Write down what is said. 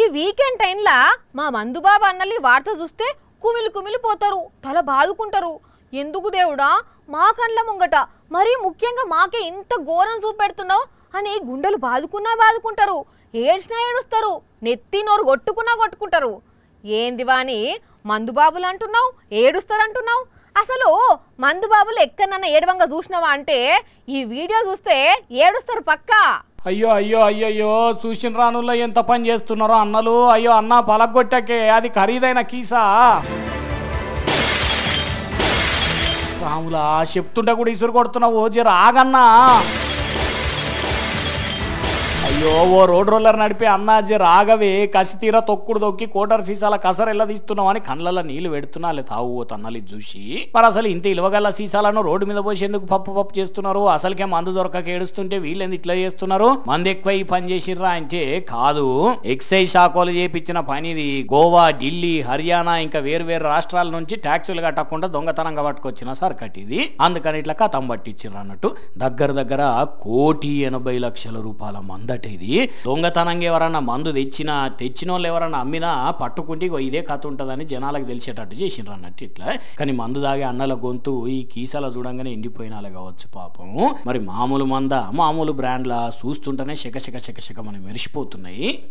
ఈ వీకెండ్ టైంలా మా మందుబాబు అన్నల్ని వార్త చూస్తే కుమిలి కుమిలిపోతారు తల బాదుకుంటారు. ఎందుకు దేవుడా? మా కండ్ల ముంగట. మరీ ముఖ్యంగా మాకే ఇంత ఘోరం చూపెడుతున్నావు అని గుండెలు బాదుకున్నా బాదుకుంటారు ఏడ్చినా ఏడుస్తారు నెత్తి నోరు కొట్టుకున్నా కొట్టుకుంటారు. ఏంది వాని మందుబాబులు అంటున్నావు ఏడుస్తారంటున్నావు అసలు మందు బాబులు ఎక్కడన్నా ఏడవంగా చూసినావా అంటే ఈ వీడియో చూస్తే ఏడుస్తారు పక్కా. అయ్యో అయ్యో అయ్యయ్యో చూసిన రానుల్లో ఎంత పని చేస్తున్నారో అన్నలు. అయ్యో అన్న పలగొట్టకే అది ఖరీదైన కీసా? రాములా చెప్తుంటే కూడా ఇసురు కొడుతున్నావు జర ఆగన్నా. అయ్యో ఓ రోడ్ రోలర్ నడిపే అన్నా రాగవి ఆగవే కసి తీర తొక్కుడు తొక్కి కోటర్ సీసాల కసర తీస్తున్నావు అని కళ్ళల్లో నీళ్ళు పెడుతున్నా లే తావు తన్నలి చూసి మరి అసలు ఇంత ఇలవగల సీసాలను రోడ్డు మీద పోసేందుకు పప్పు పప్పు చేస్తున్నారు? అసలుకే మందు దొరకక ఏడుస్తుంటే వీళ్ళెందుకు ఇట్లా చేస్తున్నారు? మంది ఎక్కువ ఈ పని చేసిర్రా అంటే కాదు. ఎక్సైజ్ శాఖలు చేపించిన పనిది గోవా ఢిల్లీ హర్యానా ఇంకా వేరు వేరు రాష్ట్రాల నుంచి ట్యాక్సులు కట్టకుండా దొంగతనంగా పట్టుకొచ్చిన సర్కట్ ఇది అందుకని ఇట్లా కథం పట్టించిర్రు అన్నట్టు. దగ్గర దగ్గర కోటి ఎనభై లక్షల రూపాయల మందట ఇది దొంగతనంగా ఎవరన్నా మందు తెచ్చినా తెచ్చిన వాళ్ళు ఎవరన్నా అమ్మినా పట్టుకుంటే ఇదే కథ ఉంటుందని జనాలకు తెలిసేటట్టు చేసిండ్రు అన్నట్టు ఇట్లా. కానీ మందు తాగే అన్నల గొంతు ఈ కీసాల చూడంగానే ఎండిపోయినాలే కావచ్చు పాపం. మరి మామూలు మంద మామూలు బ్రాండ్ల చూస్తుంటేనే శకశక శకశక మనం మెరిసిపోతున్నాయి.